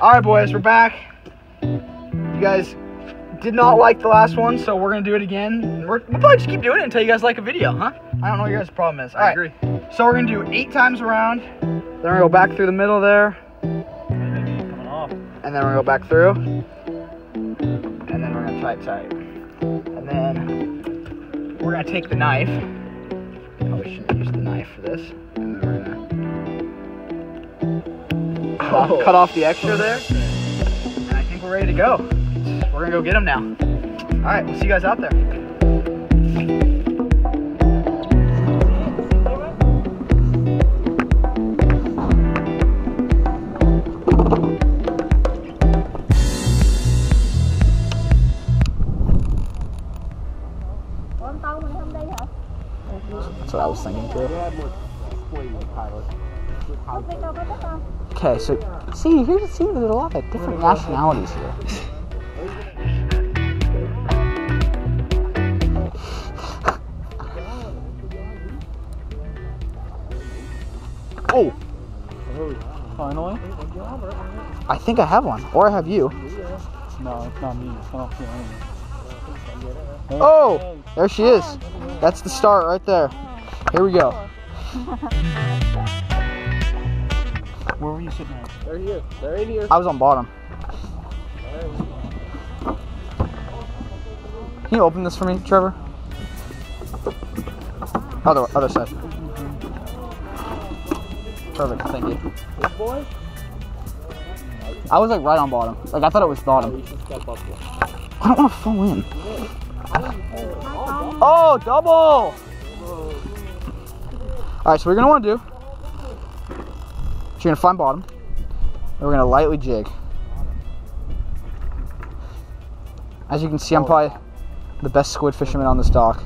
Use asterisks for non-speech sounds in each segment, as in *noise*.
All right, boys, we're back. You guys did not like the last one, so we're gonna do it again. We're, we'll probably just keep doing it until you guys like a video, huh? I don't know what your guys' problem is. All right, agree. so we're gonna do eight times around. Then we're gonna go back through the middle there, and then we're gonna go back through, and then we're gonna tie it tight, and then we're gonna take the knife. Probably shouldn't use the knife for this, and then we're gonna cut off, cut off the extra there, and I think we're ready to go. We're gonna go get them now. All right, we'll see you guys out there. con tàu mình không đi hả? That's what I was thinking too. Không biết đâu có thích không? Okay, so see, here's see, there's a lot of different nationalities here. *laughs* Oh, Finally? I think I have one, or I have you. No, it's not me. It's not the enemy. Oh, there she is. That's the start right there. Here we go. *laughs* Where were you sitting at? They're here. They're in here. I was on bottom. Can you open this for me, Trevor? Other other side. Perfect, thank you. This boy? I was like right on bottom. Like I thought it was bottom. Oh, you should step up there. I don't want to fall in. Oh, double! All right, so what we're gonna want to do. You're gonna find bottom. And we're gonna lightly jig. As you can see, I'm probably the best squid fisherman on this dock.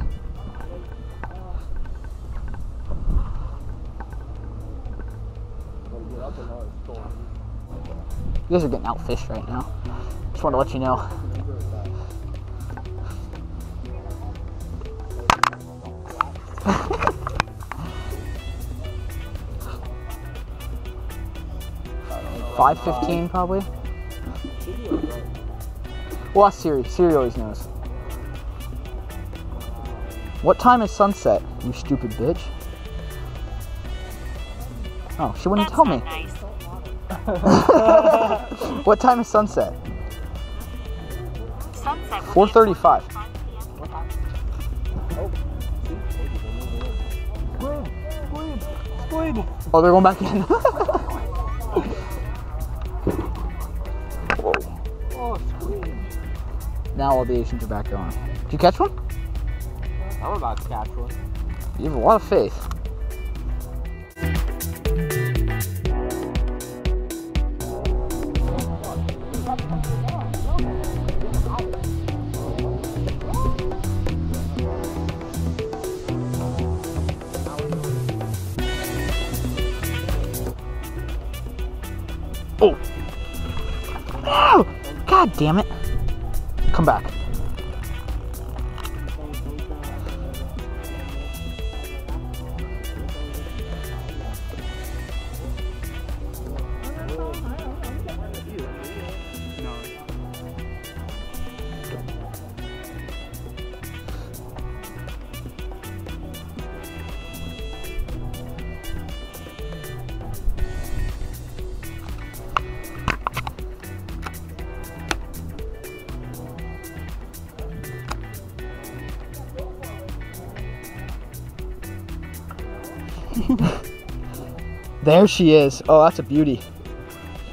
You guys are getting outfished right now. Just want to let you know. *laughs* Five fifteen probably. Well, that's Siri. Siri always knows. What time is sunset? You stupid bitch. Oh, she wouldn't tell me. *laughs* what time is sunset? Sunset 4:35. at 5 p.m. Squid! Oh, they're going back in. *laughs* Oh, squid. now all the Asians are back on. Did you catch one? I'm about to catch one. You have a lot of faith. Oh! Oh! God damn it! Come back. *laughs* There she is. Oh, that's a beauty.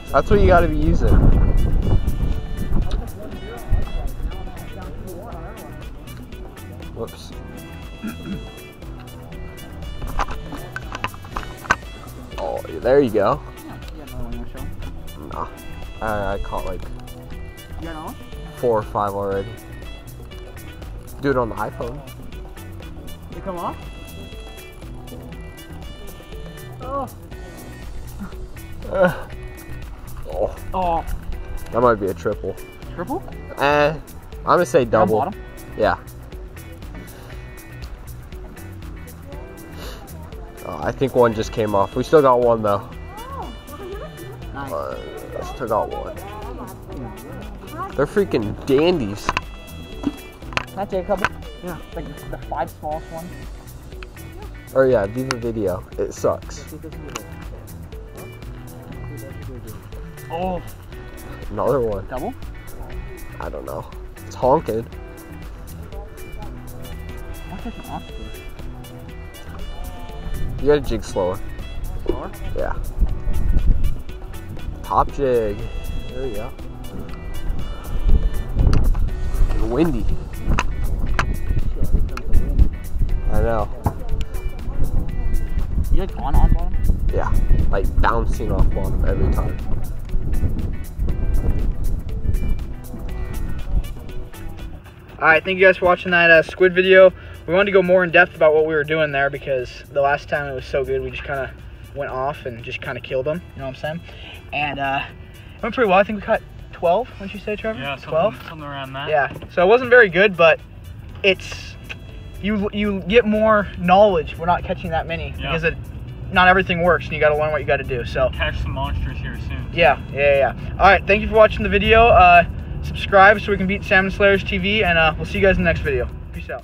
That's what you gotta be using. Whoops. *clears throat* oh, there you go. Nah, I, I caught like four or five already. Do it on the iPhone. You come off? Oh, Oh, that might be a triple. triple? Eh, I'm gonna say double. Yeah. Oh, I think one just came off. We still got one though. Nice. Uh, took out one. They're freaking dandies. Can I take a couple? Yeah. Like the five smallest ones. Or yeah, leave a video. It sucks. Oh, Another one. Double? I don't know. It's honking. I'll take an octopus. You gotta jig slower. Slower? Yeah. Top jig. There you go. Windy. I know. You like on on bottom? Yeah. Like bouncing off bottom every time. All right, thank you guys for watching that uh, squid video. We wanted to go more in depth about what we were doing there because the last time it was so good, we just kind of went off and just kind of killed them. You know what I'm saying? And uh, it went pretty well. I think we caught 12. What'd you say, Trevor? yeah, something, 12. something around that. Yeah. So it wasn't very good, but it's you you get more knowledge. We're not catching that many Yeah. because it not everything works, and you got to learn what you got to do. So Catch some monsters here soon. yeah, yeah, yeah. All right, thank you for watching the video. Uh, subscribe so we can beat Salmon Slayers TV, and uh, we'll see you guys in the next video. Peace out.